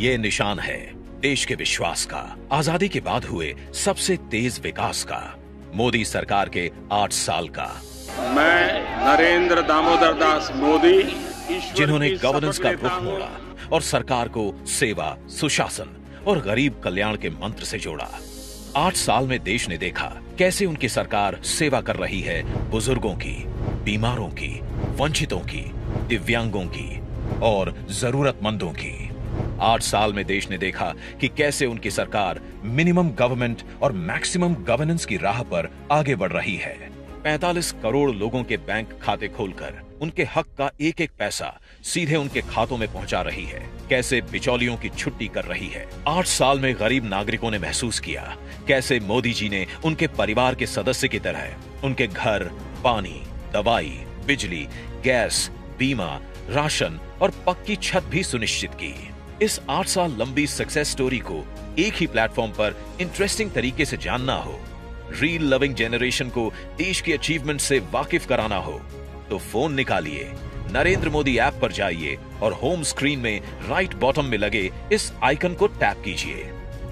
ये निशान है देश के विश्वास का। आज़ादी के बाद हुए सबसे तेज विकास का। मोदी सरकार के आठ साल का। मैं नरेंद्र दामोदर दास मोदी जिन्होंने गवर्नेंस का रुख मोड़ा और सरकार को सेवा सुशासन और गरीब कल्याण के मंत्र से जोड़ा। आठ साल में देश ने देखा कैसे उनकी सरकार सेवा कर रही है बुज़ुर्गों की बीमारों की वंचितों की दिव्यांगों की और जरूरतमंदों की। आठ साल में देश ने देखा कि कैसे उनकी सरकार मिनिमम गवर्नमेंट और मैक्सिमम गवर्नेंस की राह पर आगे बढ़ रही है। 45 करोड़ लोगों के बैंक खाते खोलकर उनके हक का एक एक पैसा सीधे उनके खातों में पहुँचा रही है। कैसे बिचौलियों की छुट्टी कर रही है। आठ साल में गरीब नागरिकों ने महसूस किया कैसे मोदी जी ने उनके परिवार के सदस्य की तरह उनके घर, पानी, दवाई, बिजली, गैस, बीमा, राशन और पक्की छत भी सुनिश्चित की। इस आठ साल लंबी सक्सेस स्टोरी को एक ही प्लेटफॉर्म पर इंटरेस्टिंग तरीके से जानना हो। रील लविंग जनरेशन को देश की अचीवमेंट से वाकिफ कराना हो। तो फ़ोन निकालिए, नरेंद्र मोदी ऐप पर जाइए और होम स्क्रीन में राइट बॉटम में लगे इस आइकन को टैप कीजिए।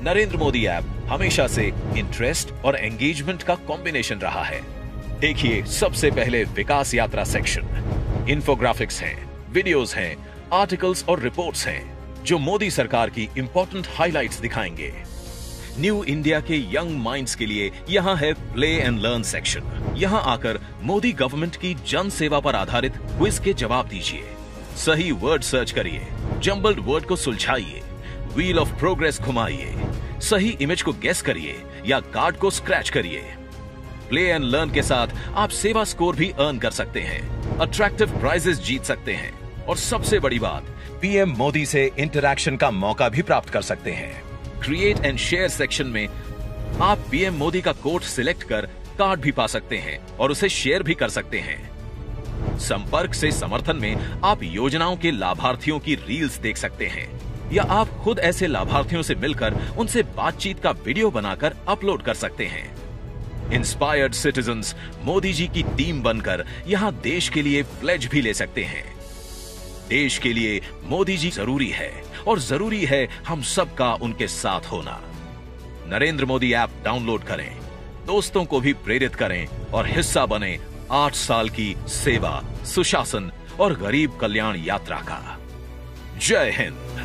नरेंद्र मोदी ऐप हमेशा से इंटरेस्ट और एंगेजमेंट का कॉम्बिनेशन रहा है। देखिए सबसे पहले विकास यात्रा सेक्शन इंफोग्राफिक्स हैं वीडियोस हैं आर्टिकल्स और रिपोर्ट्स हैं। जो मोदी सरकार की इंपॉर्टेंट हाइलाइट्स दिखाएँगे। न्यू इंडिया के यंग माइंड्स के लिए यहाँ है प्ले एंड लर्न सेक्शन यहाँ आकर मोदी गवर्नमेंट की जन सेवा पर आधारित क्विज के जवाब दीजिए। सही वर्ड सर्च करिए। जम्बल्ड वर्ड को सुलझाइए। व्हील ऑफ़ प्रोग्रेस घुमाइए। सही इमेज को गेस करिए या कार्ड को स्क्रैच करिए। प्ले एंड लर्न के साथ आप सेवा स्कोर भी अर्न कर सकते हैं। अट्रैक्टिव प्राइजेस जीत सकते हैं। और सबसे बड़ी बात पीएम मोदी से इंटरैक्शन का मौका भी प्राप्त कर सकते हैं। क्रिएट एंड शेयर सेक्शन में आप पीएम मोदी का कोट सिलेक्ट कर कार्ड भी पा सकते हैं और उसे शेयर भी कर सकते हैं। संपर्क से समर्थन में आप योजनाओं के लाभार्थियों की रील्स देख सकते हैं या आप खुद ऐसे लाभार्थियों से मिलकर उनसे बातचीत का वीडियो बनाकर अपलोड कर सकते हैं। इंस्पायर्ड सिटीजन्स मोदी जी की टीम बनकर यहाँ देश के लिए प्लेज भी ले सकते हैं। देश के लिए मोदी जी ज़रूरी है और ज़रूरी है हम सबका उनके साथ होना। नरेंद्र मोदी ऐप डाउनलोड करें, दोस्तों को भी प्रेरित करें और हिस्सा बने आठ साल की सेवा, सुशासन और गरीब कल्याण यात्रा का। जय हिंद।